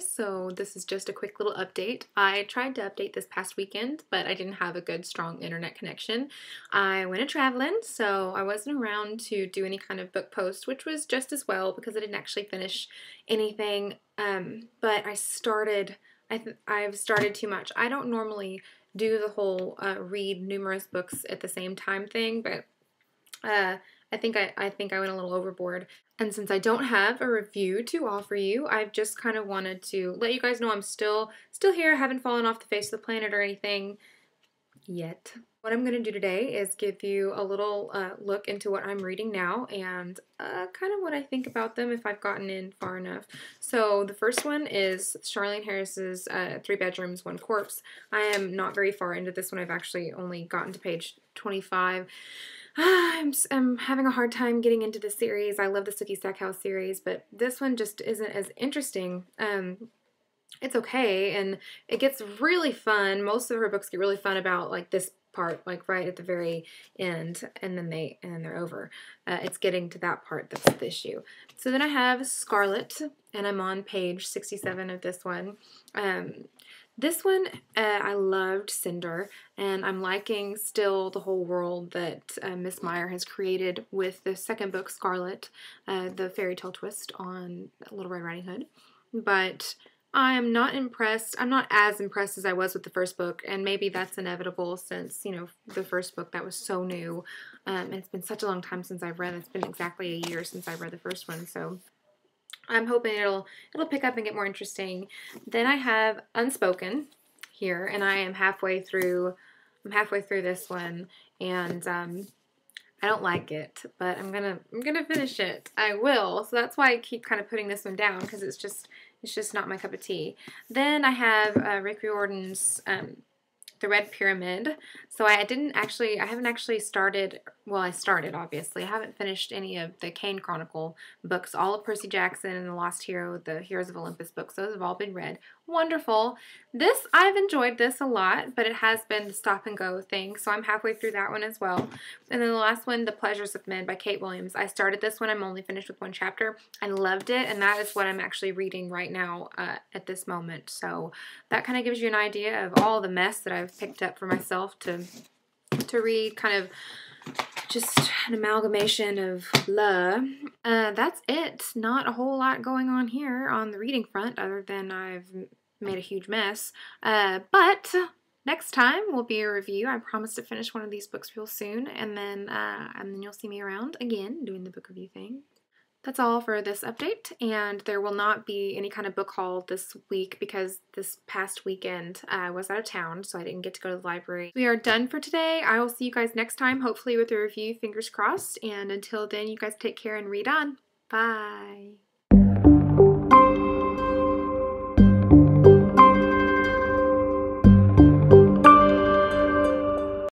so this is just a quick little update. I tried to update this past weekend, but I didn't have a good, strong internet connection. I went a traveling, so I wasn't around to do any kind of book post, which was just as well because I didn't actually finish anything. Um, but I started, I I've started too much. I don't normally do the whole uh, read numerous books at the same time thing, but uh, I think I, I think I went a little overboard. And since I don't have a review to offer you, I've just kind of wanted to let you guys know I'm still still here. I haven't fallen off the face of the planet or anything yet. What I'm going to do today is give you a little uh, look into what I'm reading now and uh, kind of what I think about them if I've gotten in far enough. So the first one is Charlaine Harris's uh, Three Bedrooms, One Corpse. I am not very far into this one. I've actually only gotten to page 25. I'm, I'm having a hard time getting into the series. I love the Sookie Stackhouse series, but this one just isn't as interesting. Um, it's okay, and it gets really fun. Most of her books get really fun about like this part, like right at the very end, and then they and then they're over. Uh, it's getting to that part that's the issue. So then I have Scarlet, and I'm on page 67 of this one. Um, this one, uh, I loved Cinder, and I'm liking still the whole world that uh, Miss Meyer has created with the second book, Scarlet, uh, the fairy tale twist on Little Red Riding Hood. But I'm not impressed. I'm not as impressed as I was with the first book, and maybe that's inevitable since, you know, the first book that was so new. Um, and it's been such a long time since I've read. It's been exactly a year since I read the first one, so I'm hoping it'll it'll pick up and get more interesting. Then I have Unspoken here, and I am halfway through. I'm halfway through this one, and um, I don't like it, but I'm gonna I'm gonna finish it. I will. So that's why I keep kind of putting this one down because it's just it's just not my cup of tea. Then I have uh, Rick Riordan's um, The Red Pyramid. So I didn't actually, I haven't actually started, well, I started, obviously. I haven't finished any of the Kane Chronicle books. All of Percy Jackson and The Lost Hero, the Heroes of Olympus books, those have all been read. Wonderful. This, I've enjoyed this a lot, but it has been the stop and go thing, so I'm halfway through that one as well. And then the last one, The Pleasures of Men by Kate Williams. I started this one, I'm only finished with one chapter. I loved it, and that is what I'm actually reading right now uh, at this moment. So that kind of gives you an idea of all the mess that I've picked up for myself to to read, kind of just an amalgamation of blah. Uh, that's it. Not a whole lot going on here on the reading front, other than I've made a huge mess. Uh, but next time will be a review. I promise to finish one of these books real soon, and then uh, and then you'll see me around again doing the book review thing. That's all for this update, and there will not be any kind of book haul this week because this past weekend I was out of town, so I didn't get to go to the library. We are done for today. I will see you guys next time, hopefully with a review, fingers crossed, and until then, you guys take care and read on. Bye!